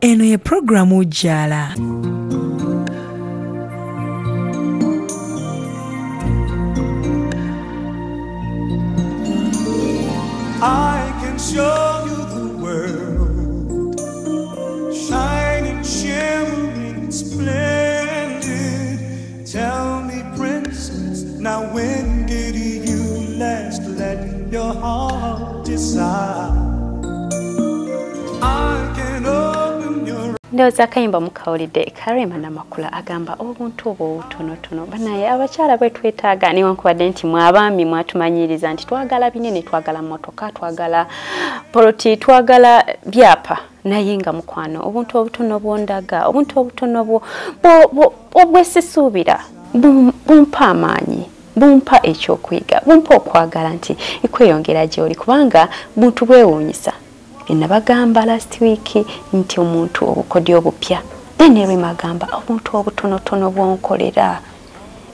eno ye pulogulaamu jaala I can show ndowooza akayimba mukawulidde karema namakula agamba obuntu obwo obutonotono. Banaye abakyala bwe twetaaga newankubadde nti mwe abaami mwatumanyiriza nti twagala binene twagala motoka twagala poloti twagala byapa naye nga mukwano. Obuntu obutono bwondaga obuntu obutono bwo- obwesisuubira bum- bumpa amaanyi bumpa ekyokuyiga bumpa okwagala nti ikweyongera gyoli kubanga buntu bwewuunyisa enabagamba last week nti omuntu obukodyo obupya. Then erwemagamba obuntu obutonotono bwonkolera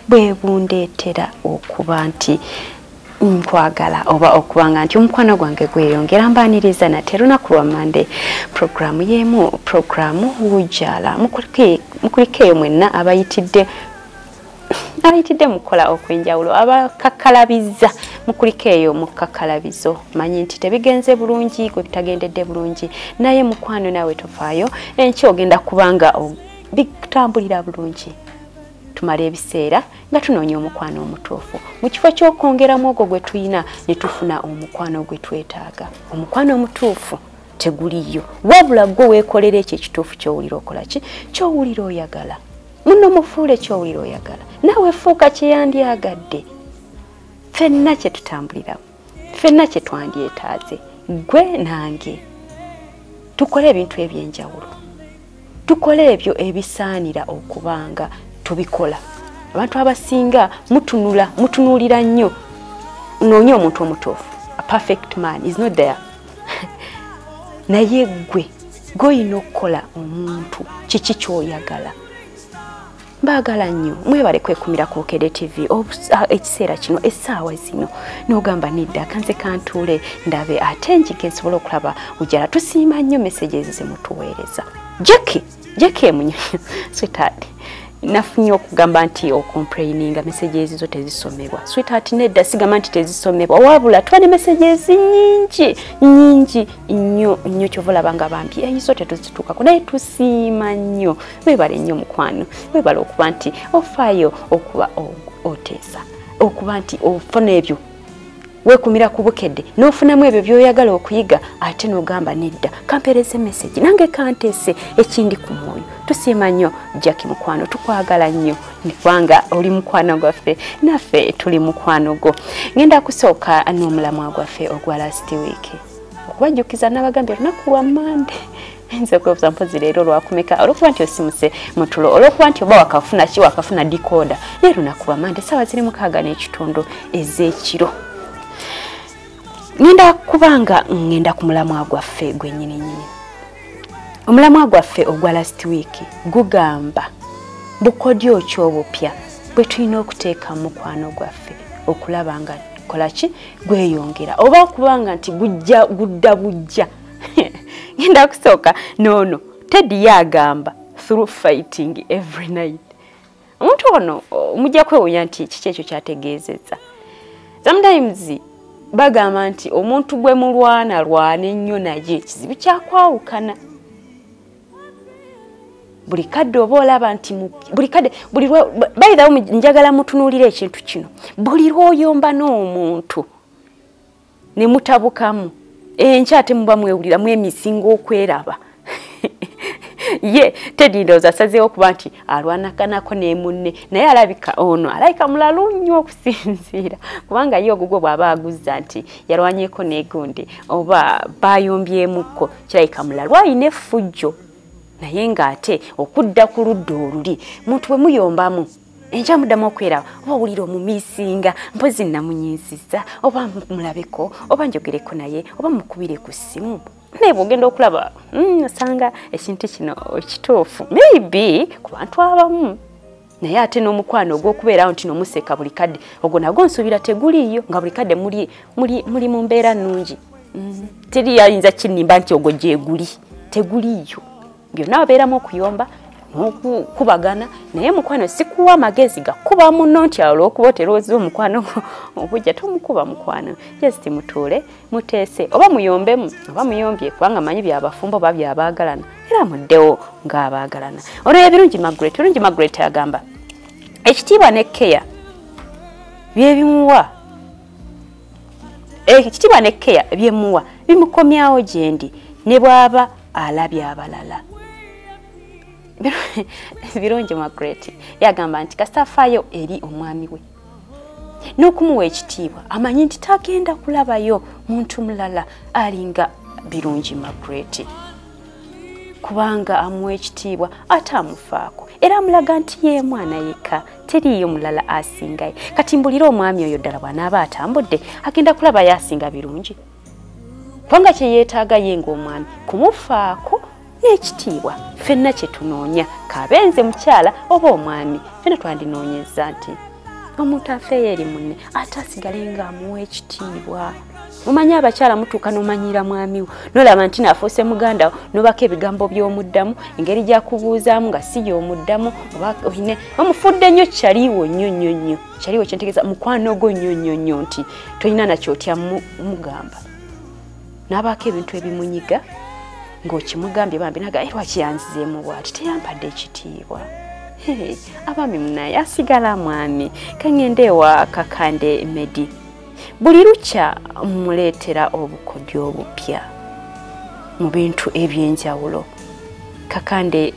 bwe bundeetera okuba nti nkwagala oba okubanga nti omukwano gwange gweyongera mbaniriza nate lunaku lwa mande programu yemu programu wujala mukuliko eyo mwenna abayitidde abayitidde mukola okwenjawulo abakakalabiza mukuliko eyo mu kakalabizo manyi nti tebigenze bulungi gwe bitagendedde bulungi. Naye mukwano naawe tofaayo enkya ogenda kubanga bitambulira bulungi. Tumala ebiseera nga tunoonya omukwano omutuufu. Mu kifo ky'okwongeramu ogwo gwe tulina ne tufuna omukwano gwe twetaaga. Omukwano omutuufu teguliyo wabula gwe weekolera ekyo ekituufu kyowulira okola ki? Kyowulira oyagala. Muno mufuule kyowulira oyagala. Naawe fuuka kyeyandyagadde ffenna kye tutambuliramu ffenna kye twandyetaaze gwe nange tukole ebintu ebyenjawulo. Tukole ebyo ebisaanira okubanga tubikola. Abantu abasinga mutunula mutunuulira nnyo. Noonye omuntu omutuufu. A perfect man is not there. Naye gwe gweolina okukola omuntu kiki kyoyagala mbaagala nnyo mwebale kwekumira ku Bukedde tv ah, ekiseera kino essaawa zino. N'ogamba nedda kanze kantuule ndabe ate njige nsobole okulaba ujala tusiima nnyo mesages zemutuweereza jacki jacki emunya sweetheart nafunye okugamba nti ocomplaininga messages zo tezisomebwa. Sweetheart nedda sigamba nti tezisomebwa. Wabula tuba ne messages nyingi nyingi nnyo nnyo kyova olaba nga bambi. Eyizo tetuzituukako naye tusiima nnyo. Webale nnyo mukwano. Webale okuba nti ofaayo okuba oteesa. Okuba nti ofuna ebyo. Weekumira ku bukedde n'ofunamu ebyo by'oyagala okuyiga ate n'ogamba nedda. Kampeereza emesagi nange kanteese ekindi ku mwoyo tusiima nnyo jacki mukwano tukwagala nnyo. Kubanga oli mukwano gwaffe naffe tuli mukwano gwo. Ngenda kusooka n'omulamwa gwaffe ogwa last week. Okubajjukiza n'abagambye olunaku lwa mande nze kwebuza mpozi leero lwakumeka olwokuba nti osimuse mutulo olwokuba nti oba wakafuna ki wakafuna dikoda ye lunaku lwa mande saawa ziri mukaaga n'ekitundu ez'ekiro. Ngenda kubanga ngenda ku mulamwa gwaffe gwennyini nyini omulamwa gwaffe ogwa last week gugamba bukodyo ki obupya? Bwe tulina okuteeka mu mukwano gwaffe okulaba nga kola ki? Gweyongera. Oba okubanga nti gujja gudda bujja. Ngenda kusooka. Noono tedi yagamba through fighting every night. Omuntu ono mujja kwewunya nti kiki ekyo kyategeezezza? Sometimes bagamba nti omuntu gwe mulwana lwana ennyo naye ekizibu kyakwawukana buli kadde oba olaba nti buli kadde buli bayithawo njagala mutunuulira ekintu kino. Buli lwoyomba n'omuntu ne mutabukamu enkya ate muba mwewuliramu emisinga okweraba. Ye tedindooza asazeewo okuba nti alwanakanako ne munne naye alabika ono alabika mulalu nnyo okusinziira. Kubanga ye ogugwo bw'aba aguzza nti yalwanyeko negundi oba bayombyemuko kirabika mulalu ayina effujjo naye ng'ate okudda ku ludda oluli muntu bwe muyombamu enkya muddamu okweraba oba owulira omumiisinga mpozi namunyinsizza oba mulabeko oba njogereko naye oba mukubire ku ssimu naye bwogenda okulaba mm, osanga ekintu kino kituufu maybe ku bantu abamu naye ate n'omukwano ogw'okubeerawo nti nomuseka buli kadde ogwo nagwo nsuubira teguliiyo nga buli kadde muli, mu mbeera nnungi mm. teri ayinza kinimba nti ogwo gyeguli teguliiyo byonna wabeeramu okuyomba n'okukubagana naye mukwano sikuwa amagezi gakuba muno nti olwokuba oterowooza omukwano okujja tomukuba mukwano. Yes timutuule muteese oba muyombemu oba muyombye kubanga manyi byabafumbo oba byabaagalana era muddewo ng'abaagalana. Olwoyo ebirungi magret birungi magret agamba ekitiibwa ne keya byebimuwa ekitiibwa ne keya byemuwa bimukomyawo gyendi ne bw'aba alabye abalala birungi magret yagamba nti kasitafaayo eri omwami we. N'okumuwa ekitiibwa amanyi nti tagenda kulabayo muntu mulala alinga birungi magret kubanga amuwa ekitiibwa ate amufaako. Era amulaga nti ye mwana yekka teriiyo mulala asingaye kati mbulira omwami oyo ddala bw'anaaba atambudde agenda kulabayo asinga birungi. Kubanga kyeyeetaaga ye ngaomwami kumufaako n'ekitiibwa ffenna kyetunoonya kabenze mukyala oba omwami fenna twandinoonyeza nti omuntu afeeyo eri munne ate asigale ng'amuwa ekitiibwa. Mumanyi abakyala mutuuka n'omanyira mwamiwo nolaba nti naafuuse muganda wo nobako ebigambo by'omuddamu engeri gyakubuuzaamu nga si y'omuddamu obaine omufudde nnyo kyaliwo nnyo nnyo nnyo kyaliwo kyentegeeza mukwano gwo nnyo nnyo nnyo nti tolina nakyotya mugamba. N'abaako ebintu ebimunyiga ng'okimugambye bambi naga lwaki yanzizeemu bwati? Teyampadde ekitiibwa. Abaami munaye asigala mwami kaŋŋende ewa kakande medi. Buli lukya muleetera obukodyo obupya mu bintu ebyenjawulo. Kakande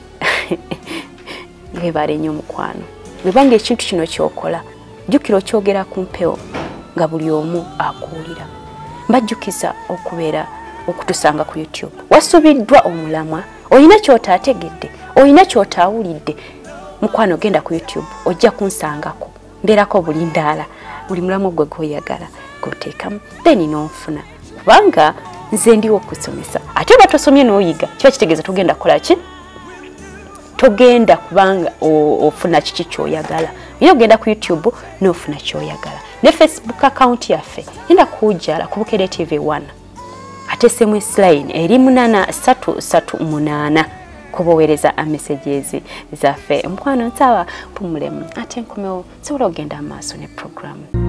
webale nnyo mukwano. Webanga ekintu kino kyokola jjukira okyogera ku mpewo nga buli omu akuwulira. Mbajjukiza okubeera okutusanga ku youtube. Wasubiddwa omulamwa olina kyotaategedde olina kyotaawulidde mukwano genda ku youtube ojja kunsangako. Mbeerako buli ndaala buli mulamu gwe gwoyagala goteekamu then nonfuna. Kubanga nze ndiwo okusomesa. Ate oba tosomye n'oyiga kiba kitegeeza togenda kukola ki? Togenda kubanga ofuna kiki kyoyagala. Oyina okugenda ku youtube n'ofuna kyoyagala. Ne facebook account yaffe yenda kujala ku bukere tv 1 ate sms line eri munana 338 kubaweereza messages zaffe. Omukwano nsaba pumulemu ate nkomewo nsobola okugenda mu maaso ne programu